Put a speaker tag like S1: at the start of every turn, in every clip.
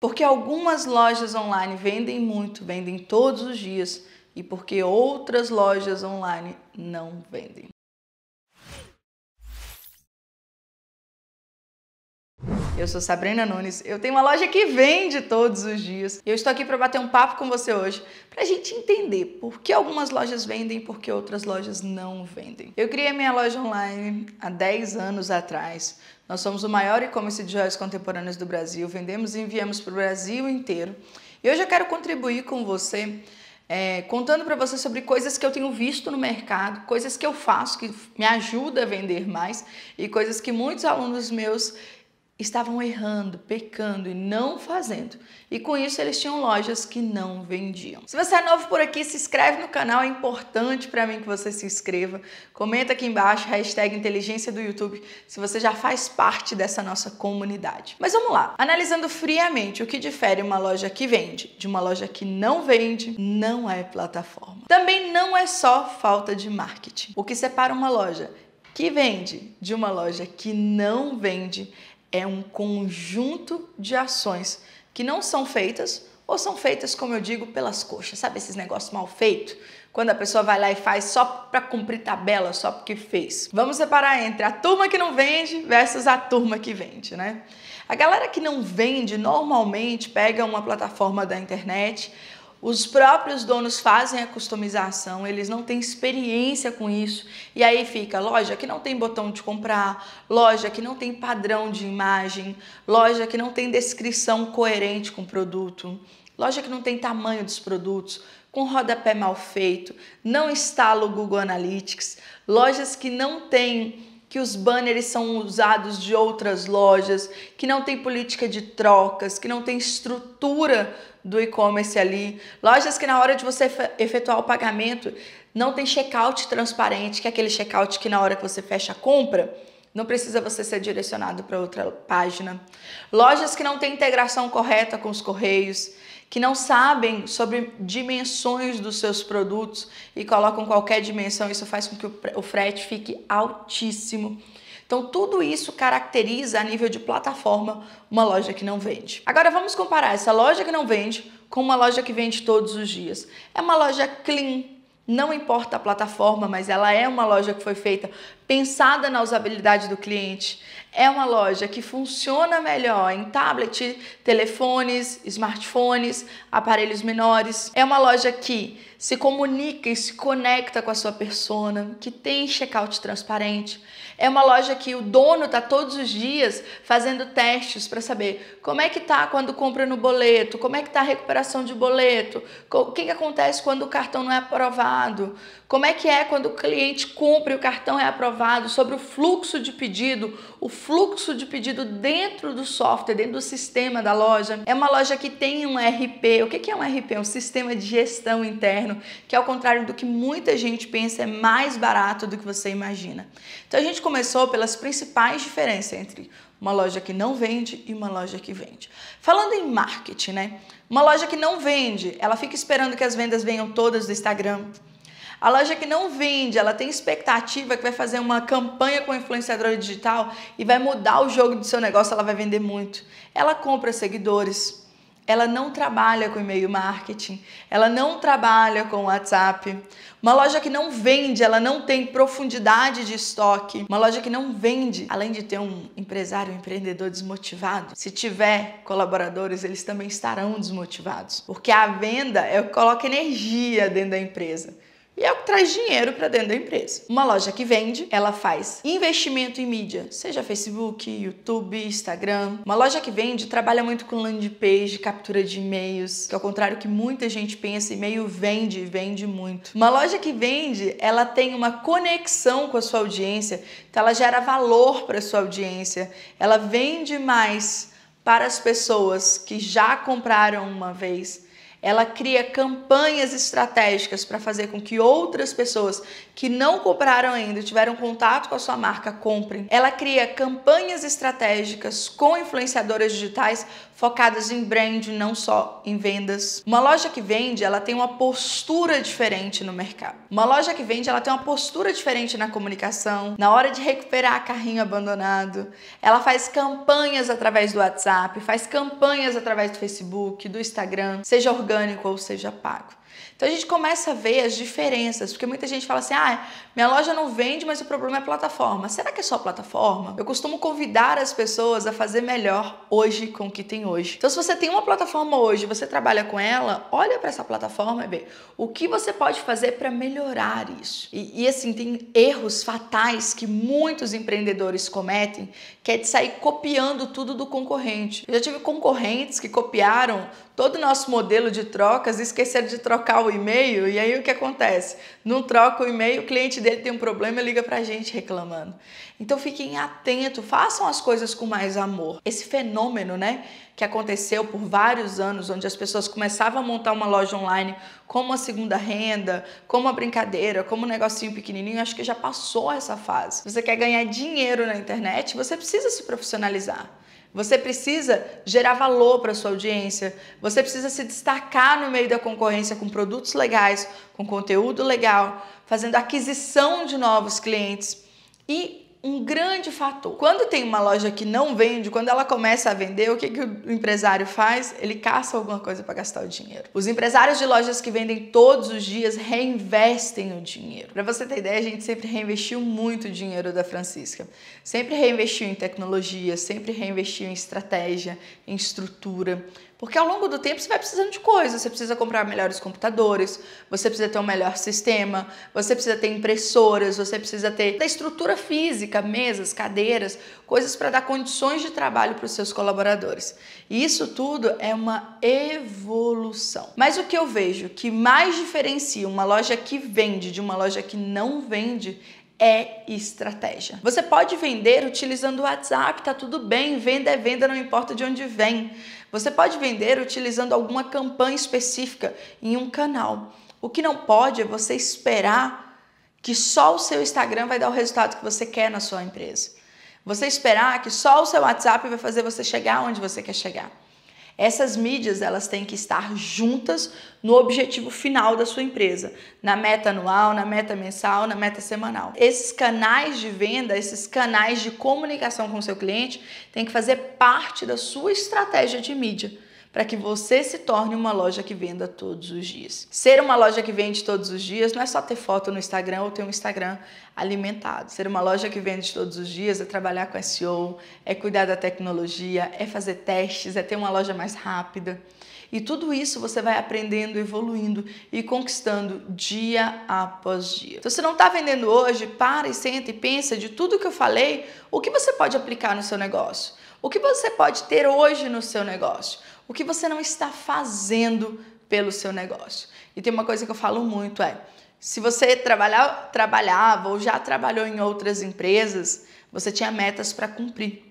S1: Porque algumas lojas online vendem muito, vendem todos os dias, e porque outras lojas online não vendem. Eu sou Sabrina Nunes, eu tenho uma loja que vende todos os dias. Eu estou aqui para bater um papo com você hoje, para a gente entender por que algumas lojas vendem e por que outras lojas não vendem. Eu criei minha loja online há 10 anos atrás. Nós somos o maior e-commerce de joias contemporâneas do Brasil, vendemos e enviamos para o Brasil inteiro. E hoje eu quero contribuir com você é, contando para você sobre coisas que eu tenho visto no mercado, coisas que eu faço que me ajudam a vender mais e coisas que muitos alunos meus estavam errando, pecando e não fazendo. E com isso eles tinham lojas que não vendiam. Se você é novo por aqui, se inscreve no canal, é importante para mim que você se inscreva. Comenta aqui embaixo, hashtag inteligência do YouTube, se você já faz parte dessa nossa comunidade. Mas vamos lá, analisando friamente o que difere uma loja que vende de uma loja que não vende, não é plataforma. Também não é só falta de marketing. O que separa uma loja que vende de uma loja que não vende é um conjunto de ações que não são feitas ou são feitas, como eu digo, pelas coxas. Sabe esses negócios mal feitos? Quando a pessoa vai lá e faz só para cumprir tabela, só porque fez. Vamos separar entre a turma que não vende versus a turma que vende, né? A galera que não vende normalmente pega uma plataforma da internet os próprios donos fazem a customização, eles não têm experiência com isso. E aí fica loja que não tem botão de comprar, loja que não tem padrão de imagem, loja que não tem descrição coerente com o produto, loja que não tem tamanho dos produtos, com rodapé mal feito, não instala o Google Analytics, lojas que não têm que os banners são usados de outras lojas, que não tem política de trocas, que não tem estrutura do e-commerce ali, lojas que na hora de você efetuar o pagamento não tem checkout transparente, que é aquele checkout que na hora que você fecha a compra, não precisa você ser direcionado para outra página. Lojas que não têm integração correta com os correios, que não sabem sobre dimensões dos seus produtos e colocam qualquer dimensão, isso faz com que o frete fique altíssimo. Então, tudo isso caracteriza a nível de plataforma uma loja que não vende. Agora, vamos comparar essa loja que não vende com uma loja que vende todos os dias. É uma loja clean, não importa a plataforma, mas ela é uma loja que foi feita pensada na usabilidade do cliente. É uma loja que funciona melhor em tablet, telefones, smartphones, aparelhos menores. É uma loja que se comunica e se conecta com a sua persona, que tem checkout transparente. É uma loja que o dono está todos os dias fazendo testes para saber como é que tá quando compra no boleto, como é que tá a recuperação de boleto, o que, que acontece quando o cartão não é aprovado, como é que é quando o cliente compra e o cartão é aprovado, sobre o fluxo de pedido, o fluxo de pedido dentro do software, dentro do sistema da loja. É uma loja que tem um RP. O que é um RP? É um sistema de gestão interno, que ao contrário do que muita gente pensa, é mais barato do que você imagina. Então a gente começou pelas principais diferenças entre uma loja que não vende e uma loja que vende. Falando em marketing, né? Uma loja que não vende, ela fica esperando que as vendas venham todas do Instagram, a loja que não vende, ela tem expectativa que vai fazer uma campanha com influenciadora digital e vai mudar o jogo do seu negócio, ela vai vender muito. Ela compra seguidores. Ela não trabalha com e-mail marketing, ela não trabalha com WhatsApp. Uma loja que não vende, ela não tem profundidade de estoque. Uma loja que não vende, além de ter um empresário, um empreendedor desmotivado, se tiver colaboradores, eles também estarão desmotivados. Porque a venda é coloca energia dentro da empresa e é o que traz dinheiro para dentro da empresa. Uma loja que vende, ela faz investimento em mídia, seja Facebook, YouTube, Instagram. Uma loja que vende trabalha muito com landing page, captura de e-mails, que ao contrário que muita gente pensa, e-mail vende, vende muito. Uma loja que vende, ela tem uma conexão com a sua audiência, então ela gera valor para a sua audiência, ela vende mais para as pessoas que já compraram uma vez ela cria campanhas estratégicas para fazer com que outras pessoas que não compraram ainda, tiveram contato com a sua marca, comprem. Ela cria campanhas estratégicas com influenciadoras digitais focadas em brand, não só em vendas. Uma loja que vende, ela tem uma postura diferente no mercado. Uma loja que vende, ela tem uma postura diferente na comunicação, na hora de recuperar carrinho abandonado. Ela faz campanhas através do WhatsApp, faz campanhas através do Facebook, do Instagram, seja orgânico ou seja pago. Então a gente começa a ver as diferenças, porque muita gente fala assim: ah, minha loja não vende, mas o problema é plataforma. Será que é só plataforma? Eu costumo convidar as pessoas a fazer melhor hoje com o que tem hoje. Então, se você tem uma plataforma hoje, você trabalha com ela, olha para essa plataforma e vê o que você pode fazer para melhorar isso. E, e assim, tem erros fatais que muitos empreendedores cometem, que é de sair copiando tudo do concorrente. Eu já tive concorrentes que copiaram todo o nosso modelo de trocas e esqueceram de trocar o e-mail, e aí o que acontece? Não troca o e-mail, o cliente dele tem um problema liga pra gente reclamando. Então fiquem atentos, façam as coisas com mais amor. Esse fenômeno, né, que aconteceu por vários anos, onde as pessoas começavam a montar uma loja online como uma segunda renda, como uma brincadeira, como um negocinho pequenininho, acho que já passou essa fase. Você quer ganhar dinheiro na internet, você precisa se profissionalizar. Você precisa gerar valor para sua audiência, você precisa se destacar no meio da concorrência com produtos legais, com conteúdo legal, fazendo aquisição de novos clientes. E um grande fator. Quando tem uma loja que não vende, quando ela começa a vender, o que, que o empresário faz? Ele caça alguma coisa para gastar o dinheiro. Os empresários de lojas que vendem todos os dias reinvestem o dinheiro. Para você ter ideia, a gente sempre reinvestiu muito dinheiro da Francisca. Sempre reinvestiu em tecnologia, sempre reinvestiu em estratégia, em estrutura. Porque ao longo do tempo você vai precisando de coisas. Você precisa comprar melhores computadores, você precisa ter um melhor sistema, você precisa ter impressoras, você precisa ter da estrutura física, mesas, cadeiras, coisas para dar condições de trabalho para os seus colaboradores. E isso tudo é uma evolução. Mas o que eu vejo que mais diferencia uma loja que vende de uma loja que não vende é estratégia. Você pode vender utilizando o WhatsApp, tá tudo bem, venda é venda, não importa de onde vem. Você pode vender utilizando alguma campanha específica em um canal. O que não pode é você esperar que só o seu Instagram vai dar o resultado que você quer na sua empresa. Você esperar que só o seu WhatsApp vai fazer você chegar onde você quer chegar. Essas mídias elas têm que estar juntas no objetivo final da sua empresa, na meta anual, na meta mensal, na meta semanal. Esses canais de venda, esses canais de comunicação com o seu cliente têm que fazer parte da sua estratégia de mídia para que você se torne uma loja que venda todos os dias. Ser uma loja que vende todos os dias não é só ter foto no Instagram ou ter um Instagram alimentado. Ser uma loja que vende todos os dias é trabalhar com SEO, é cuidar da tecnologia, é fazer testes, é ter uma loja mais rápida. E tudo isso você vai aprendendo, evoluindo e conquistando dia após dia. Então, se não está vendendo hoje, para e senta e pensa de tudo que eu falei, o que você pode aplicar no seu negócio? O que você pode ter hoje no seu negócio? o que você não está fazendo pelo seu negócio. E tem uma coisa que eu falo muito é, se você trabalhar, trabalhava ou já trabalhou em outras empresas, você tinha metas para cumprir.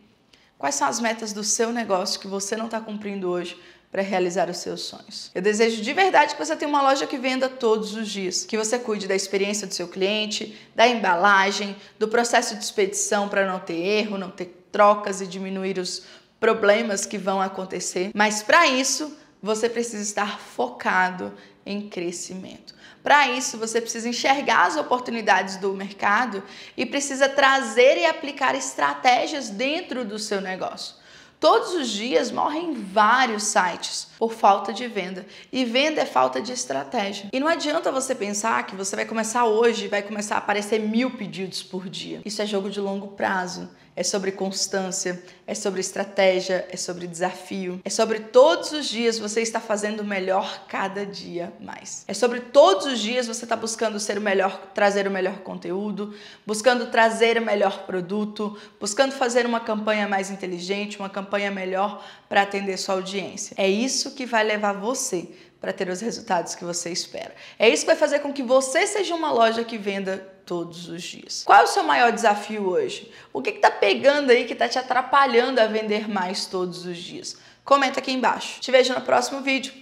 S1: Quais são as metas do seu negócio que você não está cumprindo hoje para realizar os seus sonhos? Eu desejo de verdade que você tenha uma loja que venda todos os dias, que você cuide da experiência do seu cliente, da embalagem, do processo de expedição para não ter erro, não ter trocas e diminuir os problemas que vão acontecer, mas para isso você precisa estar focado em crescimento. Para isso, você precisa enxergar as oportunidades do mercado e precisa trazer e aplicar estratégias dentro do seu negócio. Todos os dias morrem vários sites por falta de venda. E venda é falta de estratégia. E não adianta você pensar que você vai começar hoje e vai começar a aparecer mil pedidos por dia. Isso é jogo de longo prazo é sobre constância, é sobre estratégia, é sobre desafio, é sobre todos os dias você está fazendo melhor cada dia mais. É sobre todos os dias você está buscando ser o melhor, trazer o melhor conteúdo, buscando trazer o melhor produto, buscando fazer uma campanha mais inteligente, uma campanha melhor para atender sua audiência. É isso que vai levar você para ter os resultados que você espera. É isso que vai fazer com que você seja uma loja que venda todos os dias. Qual é o seu maior desafio hoje? O que está pegando aí que está te atrapalhando a vender mais todos os dias? Comenta aqui embaixo. Te vejo no próximo vídeo.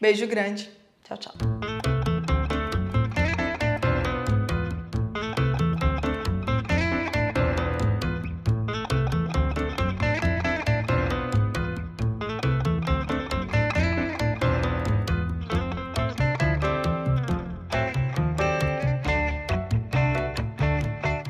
S1: Beijo grande. Tchau, tchau.